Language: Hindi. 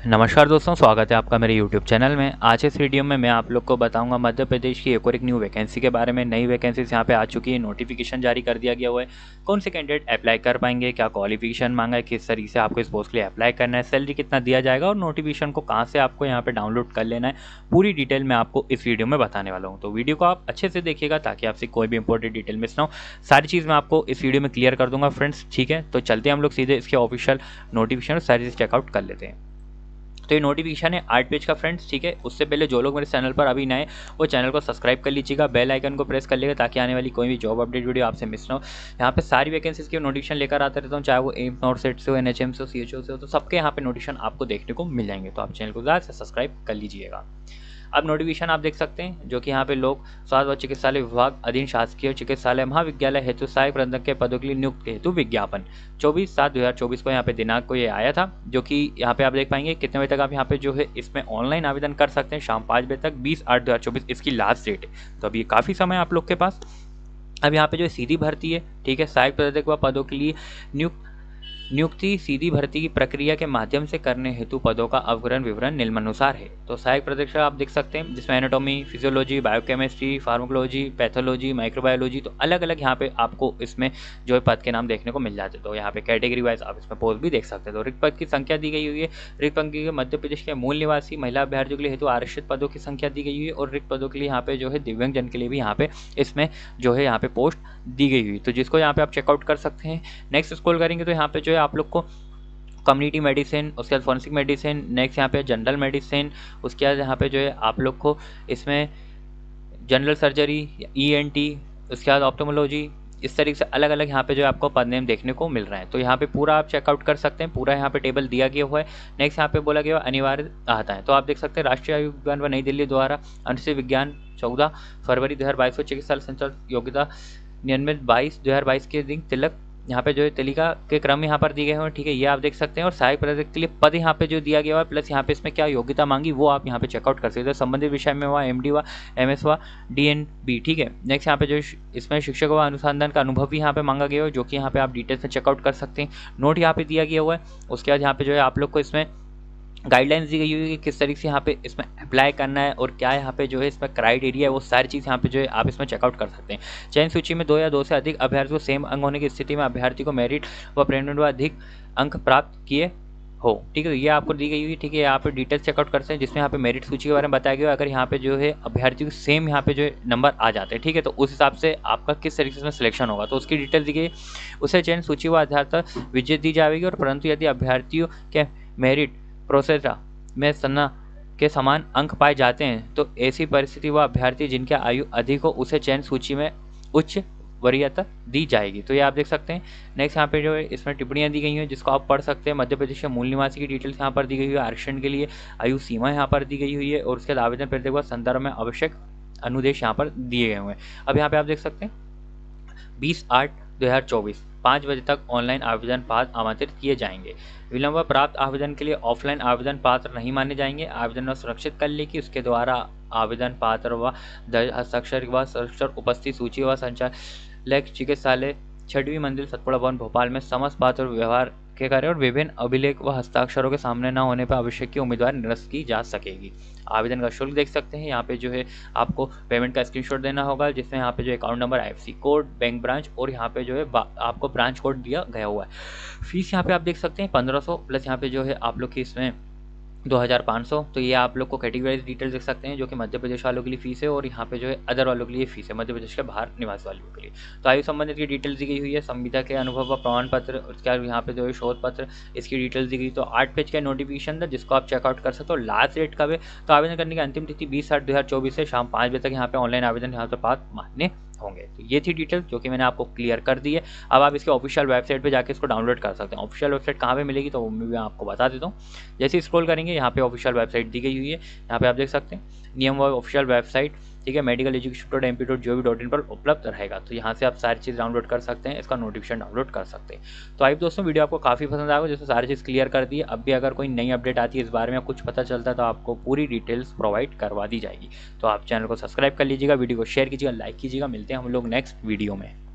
नमस्कार दोस्तों, स्वागत है आपका मेरे YouTube चैनल में। आज इस वीडियो में मैं आप लोग को बताऊँगा, मध्य प्रदेश की एक और एक न्यू वैकेंसी के बारे में। नई वैकेंसीज यहाँ पे आ चुकी है नोटिफिकेशन जारी कर दिया गया हुआ है। कौन से कैंडिडेट अप्लाई कर पाएँगे, क्या क्वालिफिकेशन मांगा है, किस तरीके से आपको इस पोस्ट के लिए अप्लाई करना है सैलरी कितना दिया जाएगा और नोटिफिकेशन को कहाँ से आपको यहाँ पर डाउनलोड कर लेना है, पूरी डिटेल मैं आपको इस वीडियो में बताने वाला हूँ। तो वीडियो को आप अच्छे से देखिएगा ताकि आपसे कोई भी इंपॉर्टेंट डिटेल मिस ना हो। सारी चीज़ मैं आपको इस वीडियो में क्लियर कर दूँगा फ्रेंड्स ठीक है? तो चलते हम लोग सीधे इसके ऑफिशियल नोटिफिकेशन और सारी चीज़ चेकआउट कर लेते हैं। तो ये नोटिफिकेशन है आर्ट पेज का फ्रेंड्स ठीक है? उससे पहले जो लोग मेरे चैनल पर अभी नए वो चैनल को सब्सक्राइब कर लीजिएगा बेल आइकन को प्रेस कर लीजिएगा ताकि आने वाली कोई भी जॉब अपडेट वीडियो आपसे मिस ना हो। यहाँ पे सारी वैकेंसीज की नोटिफिकेशन लेकर आते रहता हूँ, चाहे वो एम नॉर्थ सेट से हो एन एच एम से हो सी एच ओ से हो तो सबके यहाँ पे नोटिफिकेशन आपको देखने को मिल जाएँगे। तो आप चैनल को ज़्यादा से सब्सक्राइब कर लीजिएगा। अब नोटिफिकेशन आप देख सकते हैं, जो कि यहाँ पे लोग स्वास्थ्य व चिकित्सालय विभाग अधीन शासकीय चिकित्सालय महाविद्यालय हेतु सहायक प्रबंधक के पदों के लिए नियुक्त हेतु विज्ञापन। 24 सात 2024 को यहाँ पे दिनांक को ये आया था, जो कि यहाँ पे आप देख पाएँगे कितने बजे तक आप यहाँ पे जो है इसमें ऑनलाइन आवेदन कर सकते हैं, शाम पाँच बजे तक, बीस आठ दो इसकी लास्ट डेट है। तो अभी काफ़ी समय आप लोग के पास। अब यहाँ पे जो सीधी भर्ती है, ठीक है, सहायक प्रबंधक व पदों के लिए नियुक्त नियुक्ति सीधी भर्ती की प्रक्रिया के माध्यम से करने हेतु पदों का अवग्रहण विवरण निम्नानुसार है। तो सहायक प्रदर्शन आप देख सकते हैं, जिसमें anatomy physiology biochemistry pharmacology pathology microbiology तो अलग अलग यहाँ पे आपको इसमें जो है पद के नाम देखने को मिल जाते तो यहाँ पे कैटेगरी वाइज आप इसमें पोस्ट भी देख सकते हैं। तो रिक्त पद की संख्या दी गई हुई है। रिक्त पद के मध्य प्रदेश के मूल निवासी, महिला अभ्यर्थियों के लिए हेतु आरक्षित पदों की संख्या दी गई हुई है और रिक्त पदों के लिए यहाँ पे जो है दिव्यांग जन के लिए भी यहाँ पे इसमें जो है यहाँ पे पोस्ट दी गई हुई तो जिसको यहाँ पे आप चेकआउट कर सकते हैं। नेक्स्ट स्कॉल करेंगे तो यहाँ पे जो है आप लोग को कम्युनिटी मेडिसिन उसके बाद फॉरेंसिक मेडिसिन नेक्स्ट यहाँ पे जनरल मेडिसिन उसके बाद यहाँ पे जो है आप लोग को इसमें general surgery E N T उसके बाद ऑप्टोमोलॉजी इस तरीके से अलग अलग यहाँ पे जो है आपको पद नेम देखने को मिल रहे हैं। तो यहाँ पे पूरा आप चेकआउट कर सकते हैं, पूरा यहाँ पे टेबल दिया गया हुआ है। नेक्स्ट यहाँ पे बोला गया अनिवार्य आता है। तो आप देख सकते हैं, राष्ट्रीय आयु विज्ञान व नई दिल्ली द्वारा अनुसूचित विज्ञान चौदह फरवरी दो हज़ार बाईस को चिकित्सा संचार योग्यता नियमित बाईस दो हज़ार बाईस के दिन तिलक यहाँ पे जो है तलिका के क्रम यहाँ पर दिए गए हैं, ठीक है, ये आप देख सकते हैं, और सहायक पदाधिक के लिए पद यहाँ पे जो दिया गया है, प्लस यहाँ पे इसमें क्या योग्यता मांगी, वो आप यहाँ पे चेकआउट कर सकते हैं। संबंधित विषय में हुआ एम डी हुआ एम एस हुआ डी एन बी ठीक है। नेक्स्ट यहाँ पे जो इसमें शिक्षक व अनुसंधान का अनुभव भी यहाँ पे मांगा गया है, जो कि यहाँ पे आप डिटेल्स में चेकआउट कर सकते हैं। नोट यहाँ पे दिया गया हुआ है, उसके बाद यहाँ पे जो है आप लोग को इसमें गाइडलाइंस दी गई हुई है कि किस तरीके से यहाँ पे इसमें अप्लाई करना है और क्या यहाँ पे जो है इसमें क्राइटेरिया है, वो सारी चीज़ यहाँ पे जो है आप इसमें चेकआउट कर सकते हैं। चयन सूची में दो या दो से अधिक अभ्यर्थी को सेम अंग होने की स्थिति में अभ्यर्थी को मेरिट व प्रेरणा व अधिक अंक प्राप्त किए हो। ठीक है तो ये आपको दी गई हुई, ठीक है, यहाँ पे डिटेल्स चेकआउट करते हैं, जिसमें यहाँ पे मेरिट सूची के बारे में बताया गया अगर यहाँ पे जो है अभ्यर्थी को सेम यहाँ पे जो है नंबर आ जाते हैं, ठीक है तो उस हिसाब से आपका किस तरीके से सिलेक्शन होगा। तो उसकी डिटेल दी गई उसे चयन सूची व आधार पर विजय दी जाएगी और परंतु यदि अभ्यर्थियों के मेरिट प्रोसेस में सन्ना के समान अंक पाए जाते हैं तो ऐसी परिस्थिति व अभ्यर्थी जिनके आयु अधिक हो, उसे चयन सूची में उच्च वरीयता दी जाएगी। तो ये आप देख सकते हैं। नेक्स्ट यहाँ पे जो है, इसमें टिप्पणियाँ दी गई हैं, जिसको आप पढ़ सकते हैं। मध्य प्रदेश के मूल निवासी की डिटेल्स यहाँ पर दी गई है। आरक्षण के लिए आयु सीमा यहाँ पर दी गई हुई है, और उसके बाद आवेदन हुए संदर्भ में आवश्यक अनुदेश यहाँ पर दिए गए हुए हैं। अब यहाँ पे आप देख सकते हैं, बीस आठ दो हज़ार चौबीस, पाँच बजे तक ऑनलाइन आवेदन पात्र आमंत्रित किए जाएँगे। विलंब प्राप्त आवेदन के लिए ऑफलाइन आवेदन पात्र नहीं माने जाएँगे। आवेदन सुरक्षित कर ले कि उसके द्वारा आवेदन पात्र व हस्ताक्षर व सुरक्षर उपस्थित सूची व संचालक, चिकित्सालय, छठवीं मंदिर, सतपुड़ा भवन, भोपाल में समस्त पात्र व्यवहार के कार्य और विभिन्न अभिलेख व हस्ताक्षरों के सामने न होने पर आवश्यक की उम्मीदवार निरस्त की जा सकेगी। आवेदन का शुल्क देख सकते हैं। यहाँ पे जो है आपको पेमेंट का स्क्रीनशॉट देना होगा, जिसमें यहाँ पे जो account number I code bank branch और यहाँ पे जो है आपको ब्रांच कोड दिया गया हुआ है। फ़ीस यहाँ पे आप देख सकते हैं, पंद्रह प्लस यहाँ पे जो है आप लोग की इसमें दो हज़ार पाँच सौ तो ये आप लोग को कैटेगराइज डिटेल्स देख सकते हैं, जो कि मध्य प्रदेश वालों के लिए फ़ीस है और यहाँ पे जो है अदर वालों के लिए फ़ीस है, मध्य प्रदेश के बाहर निवास वालों के लिए। तो आयु संबंधित की डिटेल्स दी गई हुई है संविधा के अनुभव व प्रमाण पत्र उसके बाद यहाँ पे जो है शोध पत्र इसकी डिटेल्स दी गई तो आठ पेज का नोटिफिकेशन था, जिसको आप चेकआउट कर सकते हो लास्ट डेट कब है तो आवेदन करने की अंतिम तिथि बीस आठ दो हज़ार चौबीस से शाम पाँच बजे तक यहाँ पे ऑनलाइन आवेदन यहाँ पर बात मान्य होंगे। तो ये थी डिटेल्स जो कि मैंने आपको क्लियर कर दी है। अब आप इसके ऑफिशियल वेबसाइट पे जाके इसको डाउनलोड कर सकते हैं। ऑफिशियल वेबसाइट कहाँ पे मिलेगी तो वो मैं आपको बता देता हूँ। जैसे स्क्रॉल करेंगे, यहाँ पे ऑफिशियल वेबसाइट दी गई हुई है। यहाँ पे आप देख सकते हैं, नियम ऑफिशियल वेबसाइट ठीक है medical education dot M P dot G V dot in पर उपलब्ध रहेगा। तो यहाँ से आप सारी चीज़ डाउनलोड कर सकते हैं, इसका नोटिफिकेशन डाउनलोड कर सकते हैं। तो आई दोस्तों वीडियो आपको काफ़ी पसंद आएगा जिसमें सारी चीज़ क्लियर कर दी। अब भी अगर कोई नई अपडेट आती है इस बारे में, कुछ पता चलता है तो आपको पूरी डिटेल्स प्रोवाइड करवा दी जाएगी। तो आप चैनल को सब्सक्राइब कर लीजिएगा, वीडियो को शेयर कीजिएगा लाइक कीजिएगा। मिलते हैं हम लोग नेक्स्ट वीडियो में।